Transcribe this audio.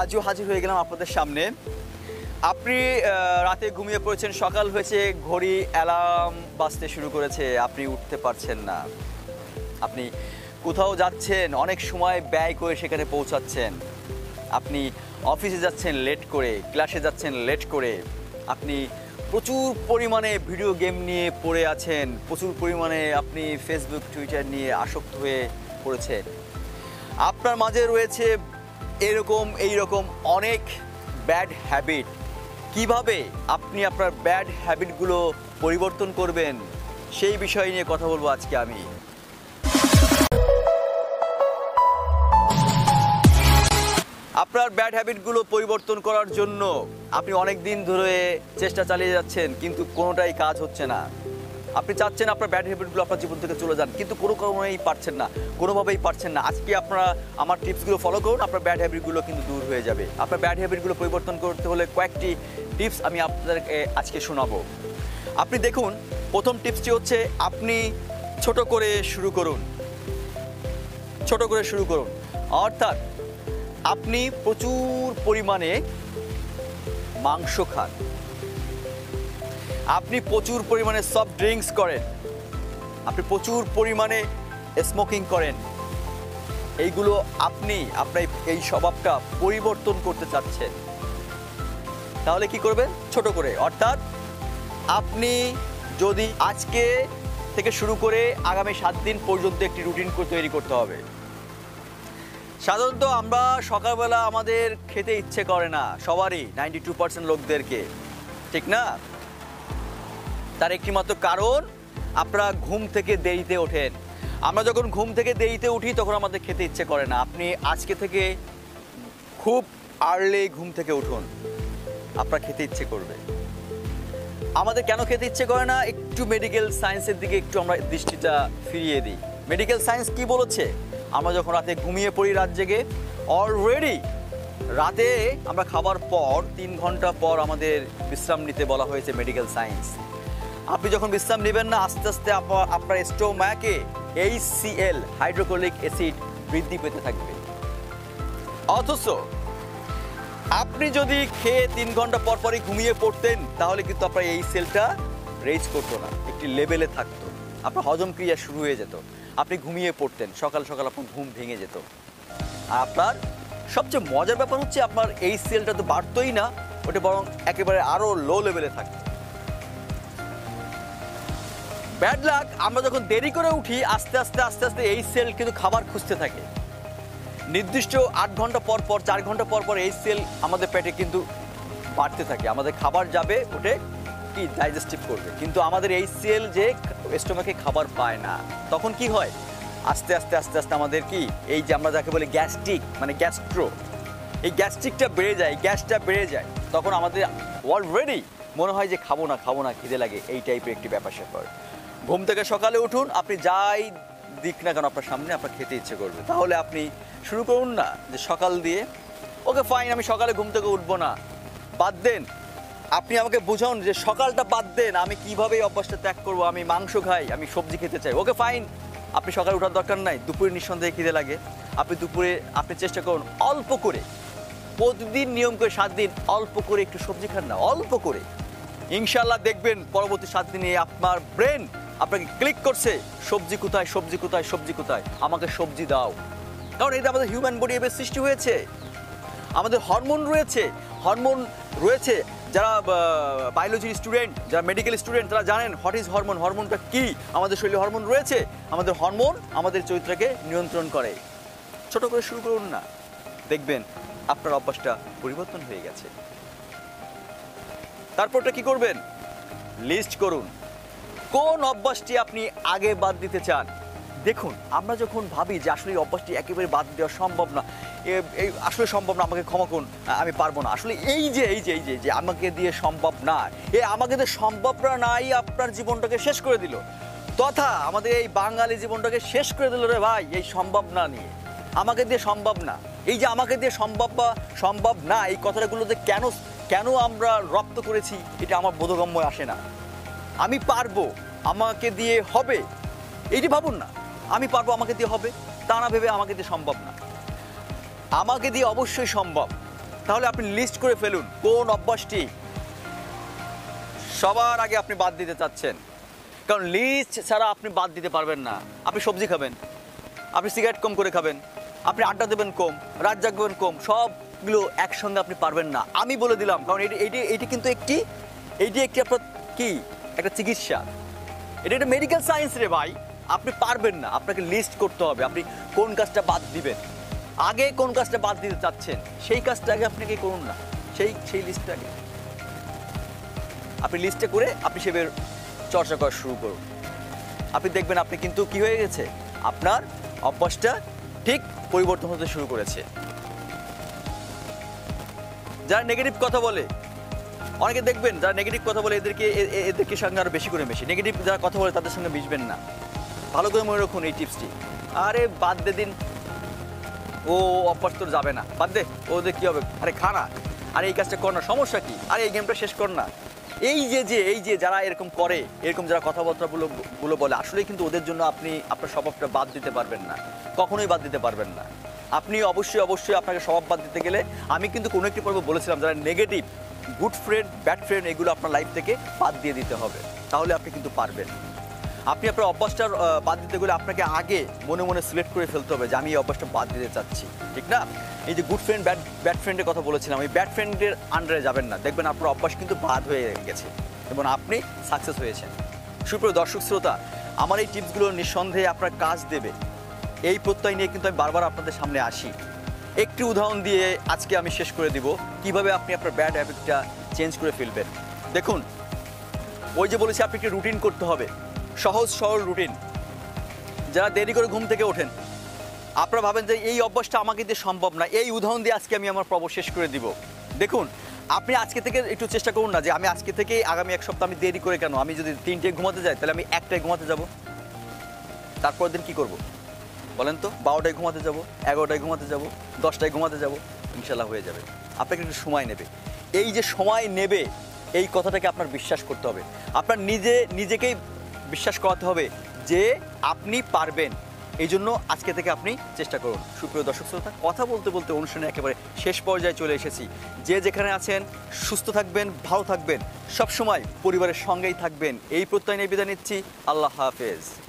আজও হাজির হয়ে গেলাম আপনাদের সামনে। আপনি রাতে ঘুমিয়ে পড়েছেন, সকাল হয়েছে, ঘড়ি, অ্যালার্ম বাজতে শুরু করেছে, আপনি উঠতে পারছেন না। আপনি কোথাও যাচ্ছেন, অনেক সময় ব্যয় করে সেখানে পৌঁছাচ্ছেন। আপনি অফিসে যাচ্ছেন লেট করে, ক্লাসে যাচ্ছেন লেট করে। আপনি প্রচুর পরিমাণে ভিডিও গেম নিয়ে পড়ে আছেন, প্রচুর পরিমাণে আপনি ফেসবুক টুইটার নিয়ে আসক্ত হয়ে পড়েছেন। আপনার মাঝে রয়েছে এরকম এই রকম অনেক ব্যাড হ্যাবিট কীভাবে আপনি আপনার ব্যাড হ্যাবিটগুলো পরিবর্তন করবেন, সেই বিষয় নিয়ে কথা বলব আজকে আমি। আপনার ব্যাড হ্যাবিটগুলো পরিবর্তন করার জন্য আপনি অনেক দিন ধরে চেষ্টা চালিয়ে যাচ্ছেন, কিন্তু কোনোটাই কাজ হচ্ছে না। আপনি চাচ্ছেন আপনার ব্যাড হ্যাবিটগুলো আপনার জীবন থেকে চলে যান, কিন্তু কোনো কারণেই পারছেন না, কোনোভাবেই পারছেন না। আজকে আপনারা আমার টিপসগুলো ফলো করুন, আপনার ব্যাড হ্যাবিটগুলো কিন্তু দূর হয়ে যাবে। আপনার ব্যাড হ্যাবিটগুলো পরিবর্তন করতে হলে কয়েকটি টিপস আমি আপনাদেরকে আজকে শোনাবো। আপনি দেখুন, প্রথম টিপসটি হচ্ছে আপনি ছোট করে শুরু করুন। ছোট করে শুরু করুন। অর্থাৎ আপনি প্রচুর পরিমাণে মাংস খান। আপনি প্রচুর পরিমাণে সফট ড্রিঙ্কস করেন। আপনি প্রচুর পরিমাণে স্মোকিং করেন। এইগুলো আপনি, আপনার এই স্বভাবটা পরিবর্তন করতে চাচ্ছেন। তাহলে কি করবেন? ছোট করে। অর্থাৎ আপনি যদি আজকে থেকে শুরু করে আগামী সাত দিন পর্যন্ত একটি রুটিন তৈরি করতে হবে। সাধারণত আমরা সকালবেলা আমাদের খেতে ইচ্ছে করে না। সবারই নাইনটি টু পার্সেন্ট লোকদেরকে। ঠিক না? তার একটি মাত্র কারণ, আপনারা ঘুম থেকে দেরিতে ওঠেন। আমরা যখন ঘুম থেকে দেরিতে উঠি, তখন আমাদের খেতে ইচ্ছে করে না। আপনি আজকে থেকে খুব আর্লি ঘুম থেকে উঠুন। আপনার খেতে ইচ্ছে করবে। আমাদের কেন খেতে ইচ্ছে করে না? একটু মেডিকেল সায়েন্সের দিকে একটু আমরা দৃষ্টিটা ফিরিয়ে দিই। মেডিকেল সায়েন্স কি বলেছে? আমরা যখন রাতে ঘুমিয়ে পড়ি রাত জেগে অলরেডি রাতে আমরা খাবার পর, তিন ঘণ্টা পর আমাদের বিশ্রাম নিতে বলা হয়েছে মেডিকেল সায়েন্স আপনি যখন বিশ্রাম নেবেন না, আস্তে আস্তে আপা- আপনার স্টোম্যাকে এইচসিএল হাইড্রোক্লোরিক অ্যাসিড বৃদ্ধি পেতে থাকবে। অথচ আপনি যদি খেয়ে তিন ঘণ্টা পর পরই ঘুমিয়ে পড়তেন, তাহলে কিন্তু আপনার এই সেলটা রেজ করতো না, একটি লেভেলে থাকতো। আপনার হজম ক্রিয়া শুরু হয়ে যেত। আপনি ঘুমিয়ে পড়তেন, সকাল সকাল আপনার ঘুম ভেঙে যেত। আর আপনার সবচেয়ে মজার ব্যাপার হচ্ছে, আপনার এই সেলটা তো বাড়তোই না, ওটা বরং একেবারে আরও লো লেভেলে থাকতো। ব্যাড লাক আমরা যখন দেরি করে উঠি, আস্তে আস্তে আস্তে আস্তে এই সেল কিন্তু খাবার খুঁজতে থাকে। নির্দিষ্ট আট ঘণ্টা পর পর, চার ঘণ্টা পর পর এই সেল আমাদের পেটে কিন্তু বাড়তে থাকে। আমাদের খাবার যাবে ওটে কি ডাইজেস্টিভ করবে। কিন্তু আমাদের এই সেল যে স্টোমাকে খাবার পায় না, তখন কি হয়? আস্তে আস্তে আস্তে আস্তে আমাদের কি, এই যে আমরা যাকে বলি গ্যাস্ট্রিক মানে গ্যাস্ট্রো এই গ্যাস্ট্রিকটা বেড়ে যায় গ্যাসটা বেড়ে যায়। তখন আমাদের অলরেডি মনে হয় যে খাব না খাব না, খিদে লাগে, এই টাইপের একটি ব্যাপার স্যাপার ঘুম থেকে সকালে উঠুন, আপনি যাই দিক না কেন আপনার সামনে আপনার খেতে ইচ্ছে করবে। তাহলে আপনি শুরু করুন না যে সকাল দিয়ে, ওকে ফাইন আমি সকালে ঘুম থেকে উঠবো না। বাদ দেন। আপনি আমাকে বোঝান যে সকালটা বাদ দেন, আমি কীভাবে এই অভ্যাসটা ত্যাগ করব? আমি মাংস খাই, আমি সবজি খেতে চাই। ওকে ফাইন আপনি সকালে ওঠার দরকার নাই, দুপুরে নিঃসন্দেহে খিদে লাগে। আপনি দুপুরে, আপনি চেষ্টা করুন অল্প করে, প্রতিদিন নিয়ম করে সাত দিন অল্প করে একটু সবজি খান না, অল্প করে। ইনশাল্লাহ দেখবেন পরবর্তী সাত দিনে আপনার ব্রেন আপনাকে ক্লিক করছে, সবজি কোথায় সবজি কোথায় সবজি কোথায়? আমাকে সবজি দাও। কারণ এটা আমাদের হিউম্যান বডি এবার সৃষ্টি হয়েছে। আমাদের হরমোন রয়েছে। হরমোন রয়েছে যারা বায়োলজির স্টুডেন্ট যারা মেডিকেল স্টুডেন্ট তারা জানেন হোয়াট ইজ হরমোন হরমোনটা কি? আমাদের শরীরে হরমোন রয়েছে। আমাদের হরমোন আমাদের চরিত্রকে নিয়ন্ত্রণ করে। ছোট করে শুরু করুন না। দেখবেন আপনার অভ্যাসটা পরিবর্তন হয়ে গেছে। তারপরটা কি করবেন? লিস্ট করুন। কোন অভ্যাসটি আপনি আগে বাদ দিতে চান? দেখুন, আমরা যখন ভাবি যে আসলে এই অভ্যাসটি একেবারে বাদ দেওয়া সম্ভব না এই আসলে সম্ভব না, আমাকে ক্ষমা করুন আমি পারব না। আসলে এই যে এই যে এই যে যে, আমাকে দিয়ে সম্ভব না, এ, আমাকে দিয়ে সম্ভব নাই, আপনার জীবনটাকে শেষ করে দিল। তথা আমাদের এই বাঙালি জীবনটাকে শেষ করে দিল রে ভাই, এই সম্ভব না নিয়ে। আমাকে দিয়ে সম্ভব না। এই যে আমাকে দিয়ে সম্ভব বা, সম্ভব না, এই কথাগুলোতে কেন কেন আমরা রপ্ত করেছি, এটা আমার বোধগম্য আসে না। আমি পারব, আমাকে দিয়ে হবে। এইটি ভাবুন না, আমি পারব, আমাকে দিয়ে হবে, তা না ভেবে আমাকে দিয়ে সম্ভব না। আমাকে দিয়ে অবশ্যই সম্ভব। তাহলে আপনি লিস্ট করে ফেলুন কোন অভ্যাসটি সবার আগে আপনি বাদ দিতে চাচ্ছেন। কারণ লিস্ট ছাড়া আপনি বাদ দিতে পারবেন না। আপনি সবজি খাবেন, আপনি সিগারেট কম করে খাবেন, আপনি আড্ডা দেবেন কম, রাত জাগবেন কম, সবগুলো একসঙ্গে আপনি পারবেন না। আমি বলে দিলাম, কারণ এটি এটি এটি কিন্তু একটি এইটি একটি আপনার কি? একটা চিকিৎসা। এটা একটা মেডিকেল সায়েন্স রে ভাই। আপনি পারবেন না। আপনাকে লিস্ট করতে হবে। আপনি কোন কাজটা বাদ দিবেন। আগে কোন কাজটা বাদ দিতে চাচ্ছেন, সেই কাজটা আগে আপনাকে করুন না। সেই সেই লিস্টটা আগে। আপনি লিস্টে করে আপনি সেভাবে চর্চা করা শুরু করুন। আপনি দেখবেন আপনি কিন্তু কি হয়ে গেছে? আপনার অভ্যাসটা ঠিক পরিবর্তন হতে শুরু করেছে। যারা নেগেটিভ কথা বলে অনেকে দেখবেন যারা নেগেটিভ কথা বলে এদেরকে এদেরকে সঙ্গে আরও বেশি করে মেশি। নেগেটিভ যারা কথা বলে তাদের সঙ্গে মিশবেন না। ভালো করে মনে রাখুন এই টিপসটি আরে বাদ দে দিন। ও অভ্যাস তোর যাবে না। বাদ দে। ওদের কি হবে? আরে খা না। আরে এই কাজটা কর না। সমস্যা কি? আরে এই গেমটা শেষ কর না। এই যে যে, এই যে যারা এরকম করে, এরকম যারা কথাবার্তাগুলো, গুলো বলে আসলে কিন্তু ওদের জন্য আপনি, আপনার স্বভাবটা বাদ দিতে পারবেন না। কখনোই বাদ দিতে পারবেন না। আপনি অবশ্যই অবশ্যই আপনাকে স্বভাব বাদ দিতে গেলে, আমি কিন্তু কোনো একটি পর্ব বলেছিলাম, যারা negative good friend bad friend এগুলো আপনার লাইফ থেকে বাদ দিয়ে দিতে হবে। তাহলে আপনি কিন্তু পারবেন। আপনি আপনার অভ্যাসটা বাদ দিতে গেলে আপনাকে আগে মনে মনে সিলেক্ট করে ফেলতে হবে যে আমি এই অভ্যাসটা বাদ দিতে চাচ্ছি। ঠিক না? এই যে গুড ফ্রেন্ড ব্যাড ব্যাড ফ্রেন্ডের কথা বলেছিলাম, এই ব্যাড ফ্রেন্ডের আন্ডারে যাবেন না। দেখবেন আপনার অভ্যাস কিন্তু বাদ হয়ে গেছে এবং আপনি সাকসেস হয়েছেন। সুপ্রিয় দর্শক, শ্রোতা, আমার এই টিপসগুলো নিঃসন্দেহে আপনার কাজ দেবে। এই প্রত্যয় নিয়ে কিন্তু আমি বারবার আপনাদের সামনে আসি। একটি উদাহরণ দিয়ে আজকে আমি শেষ করে দিব। কীভাবে আপনি আপনার ব্যাড হ্যাবিটটা চেঞ্জ করে ফেলবেন। দেখুন, ওই যে বলেছি আপনি একটি রুটিন করতে হবে। সহজ, সরল রুটিন যারা দেরি করে ঘুম থেকে ওঠেন, আপনারা ভাবেন যে এই অভ্যাসটা আমাকে দিয়ে সম্ভব না। এই উদাহরণ দিয়ে আজকে আমি আমার পর্ব শেষ করে দিব। দেখুন, আপনি আজকে থেকে একটু চেষ্টা করুন না যে আমি আজকে থেকে আগামী এক সপ্তাহ আমি দেরি করে কেন? আমি যদি তিনটে ঘুমাতে যাই, তাহলে আমি একটায় ঘুমাতে যাব। তারপর দিন কি করব? বলেন তো, বারোটায় ঘুমাতে যাব, এগারোটায় ঘুমাতে যাব, দশটায় ঘুমাতে যাব ইনশাল্লাহ হয়ে যাবে। আপনাকে একটু সময় নেবে। এই যে সময় নেবে, এই কথাটাকে আপনার বিশ্বাস করতে হবে। আপনার নিজে, নিজেকেই বিশ্বাস করাতে হবে যে আপনি পারবেন। এই জন্য আজকে থেকে আপনি চেষ্টা করুন। সুপ্রিয় দর্শক শ্রোতা, কথা বলতে বলতে অনুষ্ঠানে একেবারে শেষ পর্যায়ে চলে এসেছি। যে যেখানে আছেন, সুস্থ থাকবেন, ভালো থাকবেন, সবসময় পরিবারের সঙ্গেই থাকবেন। এই প্রত্যয় নিয়ে বিদায় নিচ্ছি। আল্লাহ হাফেজ।